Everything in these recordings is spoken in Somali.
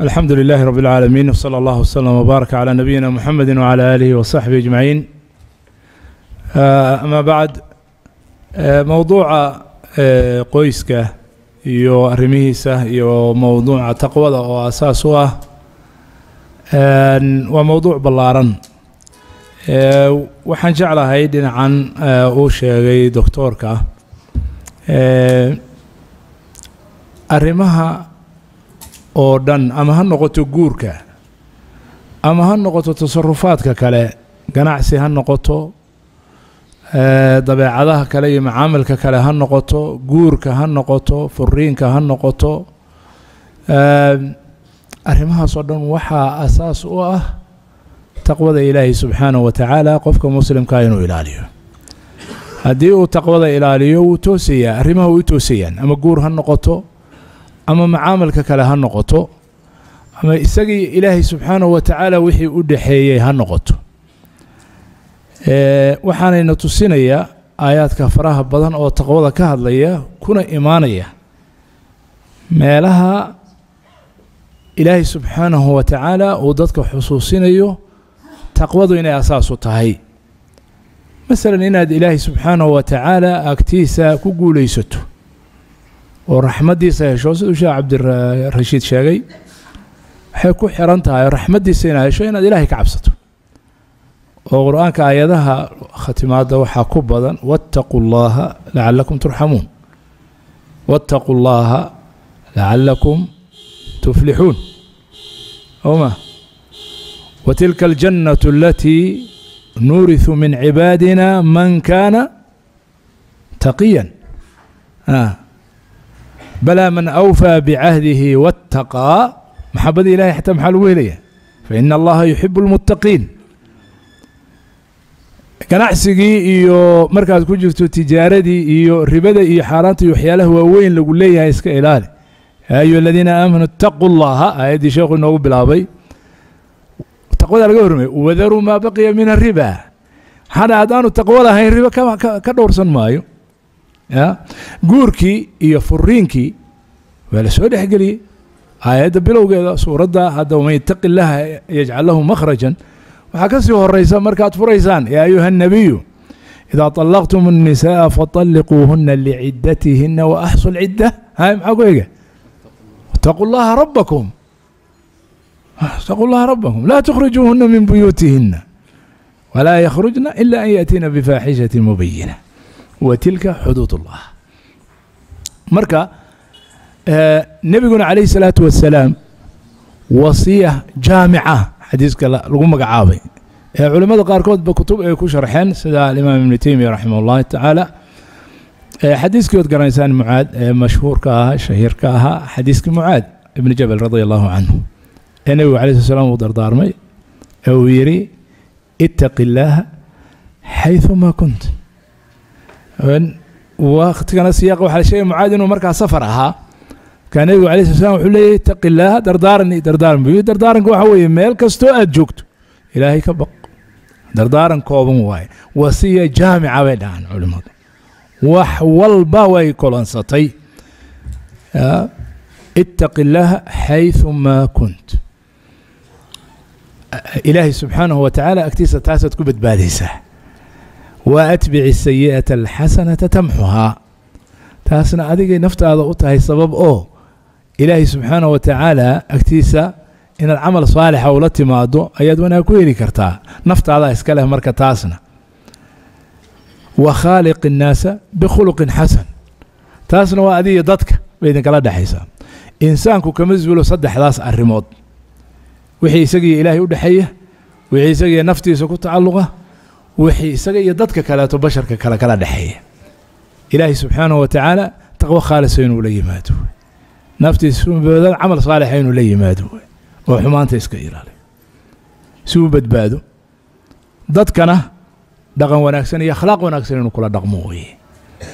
alxamdu lilahi rab اlcaalamiin wsala allah wslama wbaarak calaa nabiyina muxamedi wcala aalihi wasaxbihi ajmaciin uh, ama bacd uh, mowduuca uh, qoyska iyo arrimihiisa iyo mowduuca taqwada oo asaas u ah um, waa mowduuc ballaaran. Waxaan jeclahay dhinacan uu sheegay doctoorka arrimaha oo dhan ama ha noqoto guurka ama ha noqoto tasarufaadka kale ganacsi ha noqoto dabeecadaha kale iyo macaamilka kale ha noqoto guurka ha noqoto furiinka ha noqoto arrimahaasoo dhan waxaa asaas u ah taqwada ilaahi subxaanahu wa tacaala qofka muslimkaa inuu ilaaliyo. Haddii uu taqwada ilaaliyo wuu toosayaa arrimaha way u toosayaan ama guur ha noqoto ama macaamilka kale ha noqoto ama isagii ilaahay subxaanahu wa tacaala wixii u dhaxeeyey ha noqoto. Waxaanayna tusinayaa aayaadka faraha badan oo taqwada ka hadlaya kuna imaanaya meelaha ilaahay subxaanahu wa tacaala uu dadka xusuusinayo taqwadu inay asaas u tahay. Masalan inaad ilaahay subxaanahu wa tacaala agtiisa ku guulaysato oo raxmaddiisa hesho. Siduu sheekh cabdirashiid sheegay waxay ku xiran tahay raxmaddiisa inaad hesho inaad ilaahay ka cabsato. Oo qur'aanka aayadaha khatimaadda waxaa ku badan wattaquu llaha lacalakum turxamuun. Wattaquu llaha lacalakum tuflixuun oma watilka aljannatu alatii nuuriثu min cibaadina man kaana taqiyan balaa man awfaa bicahdihi waataqaa maxabadii ilahay xataa maxaa lagu helaya faina allaha yuxibu اlmuttaqiin ganacsigii iyo markaad ku jirto tijaaradii iyo ribada iyo xaaraanta iyo waxyaalaha waaweyn lagu leeyahay iska ilaali. Yaa ayuha aladiina aamanuu itaquu llaha aayaddii sheekhu inoogu bilaabay. Taqwada laga hormay wadaruu maa baqiya min ariba maxaana haddaanu taqwo lahayn ribo ka dhowrsan maayo guurkii iyo furiinkii waa la soo dhexgeliyey aayadda bilowgeeda suuradda hadda waman yataqi llaha yajcal lahu makhrajan waxaa ka sii horeysa markaad furaysaan yaa ayuha الnabiyu idaa طalaqtum الnisaءa faطalliquuhuna licidatihina waaxsu lcidda hay maxaa ku ega اtaquu llaha rabakum اtaquu llaha rabakum laa tukhrijuuhuna min buyuutihina walaa yakhrujna ila an yaأtiina bifaaxishaةi mubayina wa tilka xuduud ullah marka eh, nebiguna calayhi salaatu wasalaam wasiya jaamica xadiiska lagu magacaabay. Ee culimmada qaarkoodba kutub ay ku sharxeen sida alimaam ibnu teymiya raximah ullahi tacaala eh, xadiiskii ood garanaysaan mucaad ee mashhuurka ahaa shahiirka ahaa xadiiskii mucaad ibnu jabel radia allahu canhu ee nebigu calayi slat slam uu dardaarmay ee uu yidhi ittaqi illaaha xayثuma kunt waktigana siyaaqa waxa la sheegay mucaad inuu markaa safar ahaa. Markaa nebigu alay sl slam wuxuu leeyahy itaqi illaaha dardaaran iyo dardaaran. Bu dardaaranka waxa weeye meel kastoo aad joogto ilaahay ka baq. Dardaaran kooban waaye. Wasiya jaamica bay dhahaan culimmadu. Wax walba way kolansatay itaqi illaaha maa kunt. Ilaahay subxaanahu wa tacaala agtiisa taasaad ku badbaadaysaa wa atbici sayi'ata alxasanata tamxuhaa taasna adigay naftaada u tahay sabab oo ilaahay subxaanahu wa tacaala agtiisa inaad camal saalixa ula timaado ayaad wanaag ku heli kartaa naftaadaa iska leh marka taasna wa khaaliq innaasa bikhuluqin xasan taasna waa adiga dadka bay idinkala dhexaysaa insaanku kama zuulo saddexdaas arrimood wixii isagiiyo ilaahay u dhexeeya wixii isagiiyo naftiisa ku tacalluqa wixii isaga iyo dadka kaleeto basharka kale kala dhexeeya. Ilaahay subxaanahu wa tacaala taqwo khaalisa inuu la yimaado. Naftiisa camal saalixa inuu la yimaado. Oo xumaanta iska ilaaliyo. Si uu badbaado dadkana dhaqan wanaagsan iyo akhlaaq wanaagsan inuu kula dhaqmo weye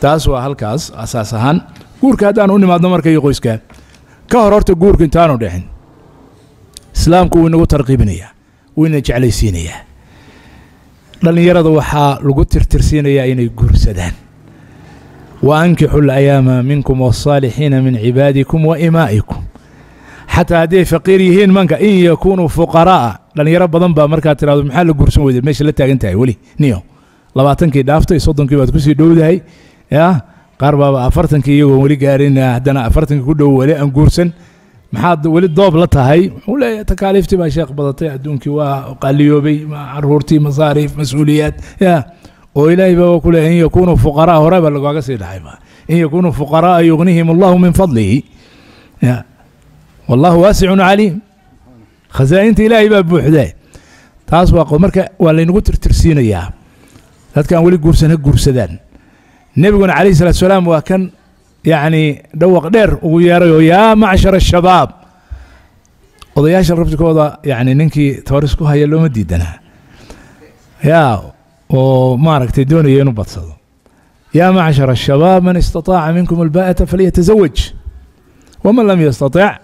taas waa halkaas asaas ahaan guurka haddaan u nimaadno marka iyo qoyskaa ka hor horta guurka intaanu dhexin islaamku wuu inagu tarqiibinayaa wuu ina jeclaysiinayaa dhallinyarada waxaa lagu tirtirsiinayaa inay guursadaan. Wa ankixu layaama minkum wasaalixiina min cibaadikum wa imaa'ikum. Xataa hadday faqiir yihiin manka in yakuunuu fuqaraa'a dhallinyaro badan baa markaa tirahdo maxaa la guursan weyday? Meesha la taagan tahay weli niyo. Labaatankii dhaaftay soddonkii baad ku sii dhowdahay ya qaar baaba afartankii iyagoon weli gaarin haddana afartankii ku dhow weli aan guursan maxaad weli doob la tahay? Wuxuu leeyahay takaaliiftii baa sheekh badatay adduunkii waa qaaliyoobay caruurtii masaariif mas'uuliyaad ya oo ilaahay baa ku leeyahay in yakunuu fuqaraa hore baa lagaaga sii dhaxay ba in yakunuu fuqaraa yugnihim allahu min fadlihi ya wallahu waasicun caliim. Khasaa'inta ilaahay baa buuxdee taas waa marka waa laynagu tirtirsiinayaa. Dadkaan weli guursan ha guursadaan. Nebiguna calayhi salatu salaam waa kan yacni dhawaq dheer ugu yeeray oo yaa macshar ashabaab odayaasha rabtikooda yacni ninkii tooris ku haya looma diidanaa. Yaa oo maaragtay doonaya inuu badsado. Yaa macshar ashabaab man istataaca minkum albaa'ata falyatazawaj waman lam yastatic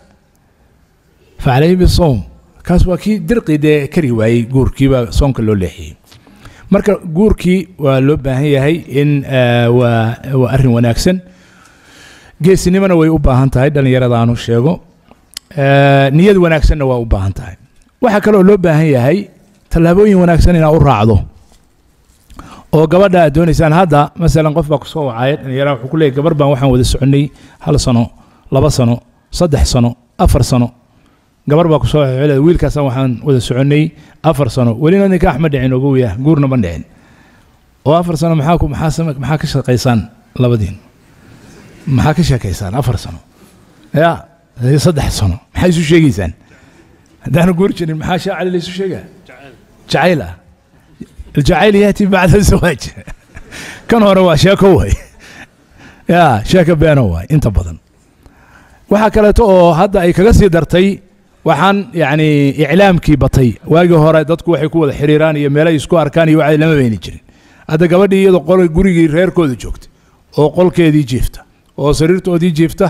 facalayhi bisowm kaas waa kii dirqi dee kari waayey guurkiibaa soonka loo leexiyey. Marka guurkii waa loo baahan yahay in waa arrin wanaagsan geesinimona way u baahan tahay dhallinyarada aanu sheego niyad wanaagsanna waa u baahan tahay. Waxaa kaloo loo baahan yahay tallaabooyin wanaagsan inaad u raacdo. Oo gabadha aad doonaysaan hadda masalan qof baa ku soo wacaya dhallinyaraha wuxuu ku leeyay gabar baan waxaan wada soconnay hal sano laba sano saddex sano afar sano. Gabar baa ku soo wacay wiilkaasaan waxaan wada soconnay afar sano. Welina nikaax ma dhicin ogow yah guurna ma dhicin. Oo afar sano maxaa ku maxaa ka shaqaysaan labadiin maxaa ka sheekaysaan? Afar sano. Ya saddex sano. Maxaa isu sheegaysaan? Haddaana guur jirin maxaa shaacali la isu sheegaa? Jacayl. Ah. Aljacayl yahti bacda zawaaj. Kan hore waa sheeko way ya sheeko beeno waay inta badan. Waxaa kaleeto oo hadda ay kaga sii dartay waxaan yacni iclaamkii batay. Waagii hore dadku waxay ku wada xiriiraan iyo meelay isku arkaan iyo waxay lama beyni jirin. Hadda gabadhii iyadoo qol gurigii reerkooda joogta oo qolkeedii jiifta oo sariirtoodii jiifta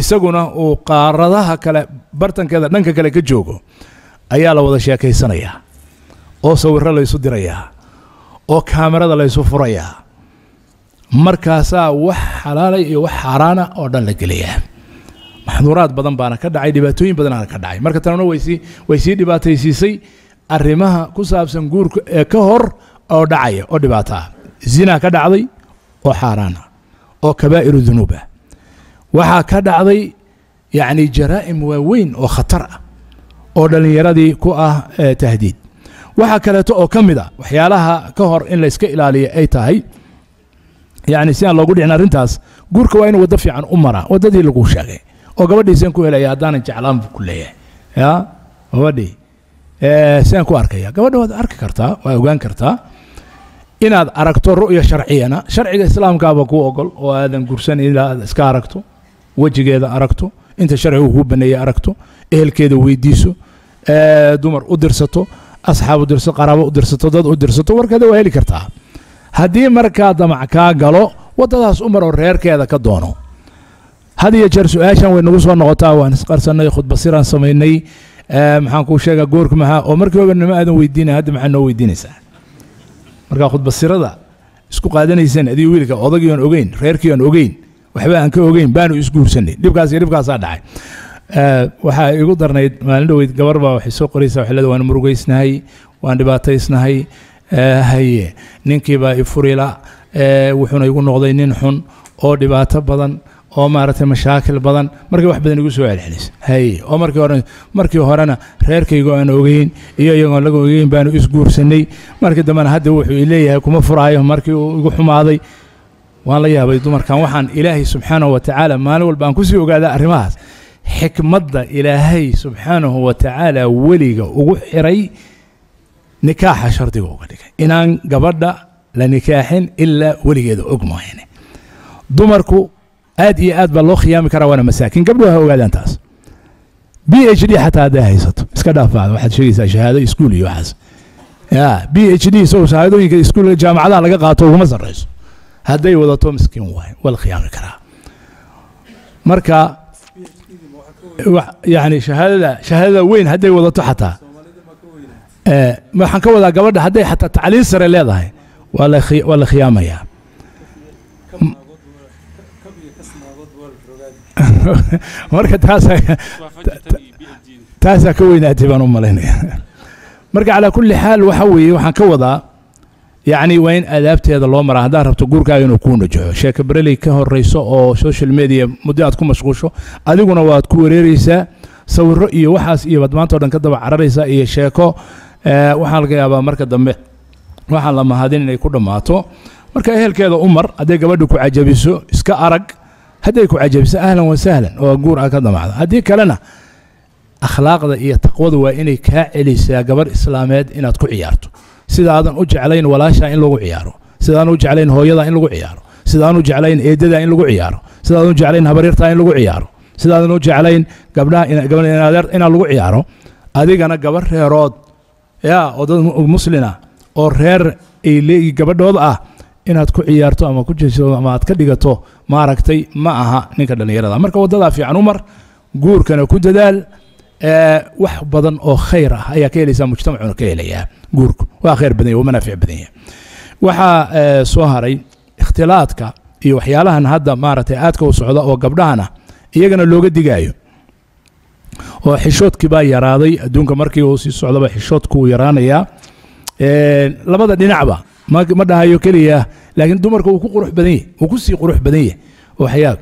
isaguna uu qaaradaha kale bartankeeda dhanka kale ka joogo ayaa la wada sheekaysanayaa oo sawiro laysu dirayaa oo kaamirada laysu furayaa markaasaa wax xalaala iyo wax xaaraana oo dhan la gelayaa. Maxduuraad badan baana ka dhacay dhibaatooyin badanaana ka dhacay. Marka tanuna waysii way sii dhibaataysiisay arrimaha ku saabsan guurka ee ka hor oo dhacaya oo dhibaato zinaa ka dhacday oo xaaraana oo kabaa'iru dunuub ah waxaa ka dhacday yacni jaraa'im waaweyn oo khatar ah oo dhallinyaradii ku ah tahdiid. Waxaa kaleeto oo ka mid a waxyaalaha ka hor in layska ilaaliya ay tahay yani si aan loogu dhicin arrintaas guurka waa inu waddo fiican u maraa waddadii lagu sheegay oo gabadhiisaan ku helaya haddaanan jeclaan buu ku leeyahay ya gabadhii sidaan ku arkaya. Gabadha waad arki kartaa waa ogaan kartaa inaad aragto ru'ya sharciyana sharciga islaamkaaba kuu ogol oo aadan gursan inaad iska aragto wejigeeda aragto inta sharcigu kuu baneeyey aragto ehelkeeda weydiiso dumar u dirsato asxaab u dirsato qaraabo u dirsato dad u dirsato warkeeda waa heli kartaa. Haddii markaa damac kaa galo waddadaas u maroo reerkeeda ka doono. Had iyo jeer su'aashan way nagu soo noqotaa waan isqarsannay khudbasiraan samaynay maxaan kuu sheegaa goorka maxaa oo markii hore nima aadan weydiinaya hadda maxaa noo weydiinaysaa markaa khudbasirada isku qaadanayseen adii wiilka odagii aan ogeyn reerkii aan ogeyn waxba aan ka ogeyn baanu isguursanay dhibkaas iyo dhibkaasaa dhacay. Waxaa igu darnayd maalin dhoweyd gabar baa waxay soo qoraysaa waxay leedahay waan murugaysnahay waan dhibaataysnahay haye ninkiibaa ifurila wuxuuna igu noqday nin xun oo dhibaato badan oo maaragtay mashaakil badan markii wax badan igu soo celcelis. Haye oo markii hore markii horena reerkaygo aan ogeyn iyo iyagoon laga ogeyn baanu isguursanay. Markii dambena hadda wuxuu ileeyahay kuma furaayo markii uu igu xumaaday. Waan la yaabay dumarkan waxaan ilaahay subxaanahu wa tacaala maalin walba aan ku sii ogaadaa arrimahaas. Xikmadda ilaahay subxaanahu wa tacaala weliga ugu xiray nikaaxa shardiga uga dhigay. Inaan gabadha la nikaaxin ilaa weligeeda og dumarku aad iyo aad baa loo khiyaami karaa waana masaakiin. Gabdhuhu ha ogaadaan taas. B h d xataa hadday haysato iska dhaafbaada waxaad sheegaysaa shahaado iskuul iyo waxaas. Ya b h d isagoo shahaadooyinka iskuulka jaamacadaha laga qaato uguma sarrayso. Hadday wadato miskiin waay waa la khiyaami karaa. Marka yani shahaadada shahaadada weyn hadday wadato xataa. Waxaan ka wadaa gabadha hadday xataa tacliin sare leedahay waa la khiyaamayaa marka taas taasaa ka weynaatay baan u malaynaya. Marka calaa kulli xaal waxa weeye waxaan ka wadaa yacni waa in adaabteeda loo maraa. Haddaad rabto guurkaaga inuu kuu najaxo. Sheeka bereley ka horreyso oo social media muddo aad ku mashquusho adiguna waad ku wareereysaa sawirro iyo waxaas iyo baad maanta o dhan ka daba cararaysaa iyo sheeko. Waxaa laga yaabaa marka dambe waxaan la mahadin inay ku dhammaato. Marka ehelkeeda u mar hadday gabadhu ku cajabiso iska arag hadday ku cajabiso ahlan wa sahlan oo guur a ka damacdo. Haddii kalena akhlaaqda iyo taqwadu waa inay kaa celisaa gabarh islaameed inaad ku ciyaarto. Sidaadan u jeclayn walaashaa in lagu ciyaaro. Sidaadan u jeclayn hooyadaa in lagu ciyaaro. Sidaadan u jeclayn eedadaa in lagu ciyaaro. Sidaadan u jeclayn habaryartaa in lagu ciyaaro. Sidaadan u jeclayn gabdhaha inaad lagu ciyaaro. Adigana gabarh reerood yaa oo dad muslina oo reer ay leeyi gabadhooda ah inaad ku ciyaarto ama ku jeeso ama aad ka dhigato maaragtay ma aha ninka dhallinyarada. Marka waddadaa fiican u mar guurkana ku dadaal wax badan oo khayr ah ayaa ka helaysaa mujtamacuna ka helayaa guurku. Waa khayr badan yahy waa manaafic badan yahay. Waxaa soo haray ikhtilaadka iyo waxyaalahan hadda maaragtay aadka u socda oo gabdhahana iyagana looga digaayo. Oo xishoodkii yaraaday adduunka markii uu sii socdaba xishoodku wuu yaraanayaa. Labada dhinacba ma dhahayo keliya laakiin dumarka wuu ku qurux badan yahy wuu ku sii qurux badan yahy oo xayaag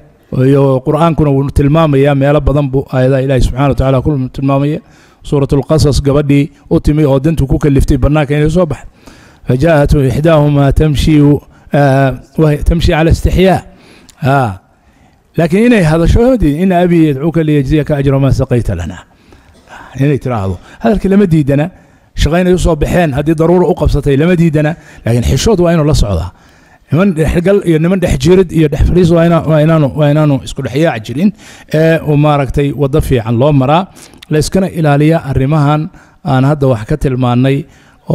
iyo qur'aankuna wuu tilmaamaya meelo badan buu aayadaha ilaahi subxana wa tacala ku tilmaamaya. Suurat lqasas gabadhii u timi oo dantu ku kaliftay bannaanka inay soo baxay fajaءat ixdaahuma tamshi cala istixyaa. Laakiin inay hadasho ina abii yadcuuka liyajziyaka ajra ma saqayta lana. Inay tiraahdo hadalkii lama diidana shaqo inay u soo baxeen haddii daruura u qabsatay lama diidana laakiin xishood waa inuu la socdaa niman dhexgal iyo niman dhex jirid iyo dhex fadhiis waa inaanu isku dhexyaac jirin ee maaragtay waddo fiican loo maraa. Layskana ilaaliya arrimahan aan hadda wax ka tilmaannay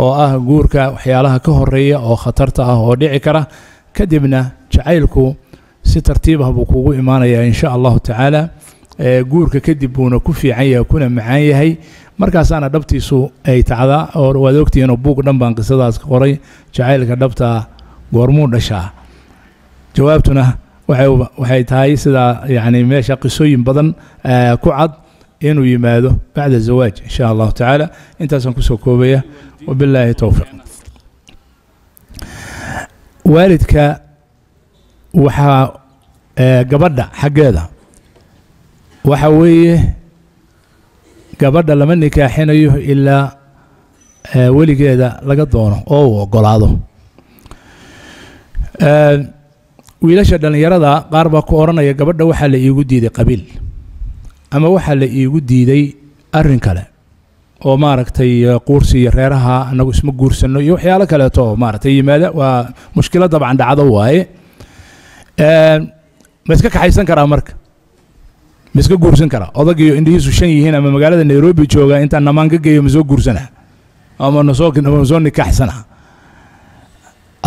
oo ah guurka waxyaalaha ka horreeya oo khatarta ah oo dhici kara. Kadibna jacaylku si tartiib ah buu kugu imaanayaa in sha allahu tacaala guurka kadib buuna ku fiican yahay kuna macaan yahay. Markaasaana dhabtiisu ay tacdaa oo waad ogtihiinoo buug dhan baan qisadaas qoray. Jacaylka dhabtaa goormuu dhashaa? Jawaabtuna waxay tahay sidaa yani meesha qisooyin badan ku cad inuu yimaado bacda zawaaj in sha allahu tacaala. Intaasaan ku soo koobaya wabilaahi towfiiq waalidka waxaa gabadha xaggeeda. Waxa weeye gabadha lama nikaaxinayo ilaa weligeeda laga doono oo uu ogolaado wiilasha dhallinyarada qaar baa ku odhanaya gabadha waxaa la iigu diiday qabiil ama waxaa la iigu diiday arrin kale oo maaragtay quursi iyo reeraha anagu isma guursanno iyo waxyaalo kaleeto oo maaragtay yimaada. Waa mushkilad dabcan dhacdo waaye. Ma iska kaxaysan karaa marka? Ma iska guursan karaa? Odagiyo indhihiisu shan yihiin ama magaalada nairobi jooga intaan namaan ka geeyo ma soo guursanaa? Ama nasoo soo nikaaxsanaa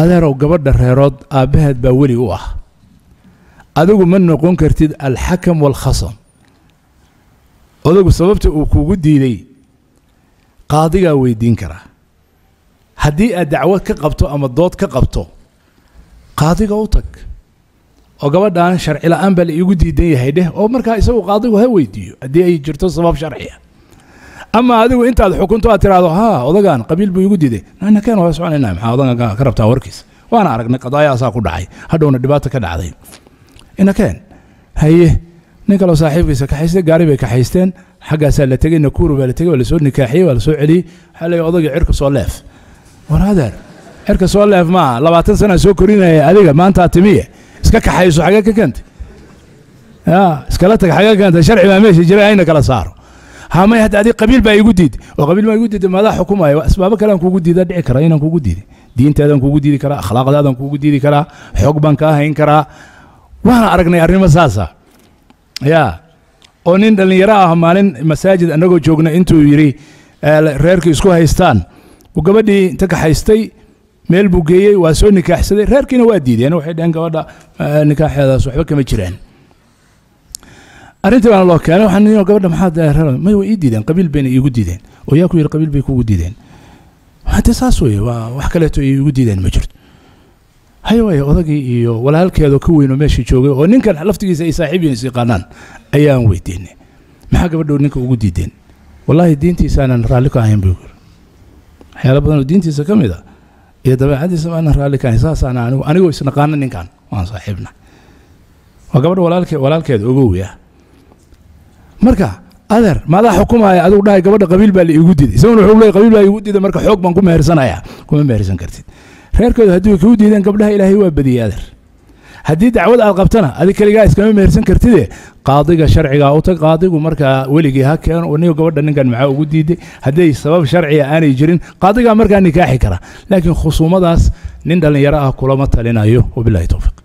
adeerow gabadha reerood aabbaheed baa weli u ah. Adigu ma noqon kartid alxakam waalkhasam odagu sababta uu kugu diiday qaadigaa weydiin karaa haddii aad dacwad ka qabto ama dood ka qabto qaadiga u tag. Oo gabadhaan sharci la'aan baa la iigu diidan yahay dheh oo markaa isagu qaadigu ha weydiiyo haddii ay jirto sabab sharciya ama adigu intaad xukunto aad tiraahdo ha odagan qabiil buu iigu diiday nana keen waa soconayna maxaa odagan ka rabtaa warkiisa waana aragnay qadaayaasaa ku dhacay. Hadhowna dhibaato ka dhacday. Ina keen haye nin kaloo saaxiibkiisa kaxaystay gaari bay kaxaysteen. Xaggaasaa la tegey nakuuru baa la tegey waa la soo nikaaxiyey waa la soo celiyey. Waxaa leeyahy odagii cirka soo leef. War cirka soo leef maaha labaatan sanaa soo korinaya adiga maantaa timiye. Iska kaxayso xagee ka keentay. Ya iskala tag xagee keentay. Sharci baa meesha jiray ayna kala saaro hamay hadda adig qabiil baa igu diiday oo qabiil baa igu diiday maadaa xukumaya asbaabo kale kugu diida dhici kara inaan kugu diiday. Diintaadaan kugu diidi karaa akhlaaqdaadaan kugu diidi karaa xoog baan kaa hayn karaa. Waana aragnay arrimo saasa. Ya oo nin dhallinyaro ah maalin masaajid annagoo joogna intuu yidhi reerkii isku haystaan. Uu gabadhii inta kaxaystay meel buu geeyey waa soo nikaaxsaday. Reerkiina waa diideen waxay dhaheen gabadha nikaaxeedaas waxba kama jiraan arrintii baana loo keenay waxaan niyo gabadha maxaad may way ii diideen qabiil bayna iigu diideen oo yaa ku yidhi qabiil bay kugu diideen. Hade saas weeye waa wax kaleeto iigu diideen ma jirto. Hay waaya odagii iyo walaalkeedoo ka weyn oo meeshii joogay oo ninkan laftigiisa ay saaxiib yihiin is yaqaanaan ayaan weydiinay. Maxaa gabadhow ninka ugu diideen? Wallaahi diintiisaanan raalli ka ahayn buu yiri. Waxyaalo badan oo diintiisa ka mid a iyo dabeecadiisa maanan raalli ka ahayn saasaana anigu anigoo isnaqaana ninkan waan saaxiibna waa gabadha walaalke walaalkeeda ogowi ah marka adeer maadaa xukumaya adigu dhahay gabadha qabiil baa la iigu diiday. Isaguna wuxuu leeyahay qabiil baa iigu diiday marka xoog baan ku mehersanaya kuma mehersan kartid. Reerkooda haddii kuu diideen gabdhaha ilaahay waa badiyey adeer haddii dacwad aad qabtana adi keligaa iskama mehersan kartide qaadiga sharciga u qaadigu markaa weligii ha keeno niyo gabadha ninkan maxaa ugu diiday? Hadday sabab sharciga aanay jirin qaadigaa markaa nikaaxi kara. Laakiin khusuumadaas nin dhallinyaro ah kulama talinayo. Wabilahi towfiiq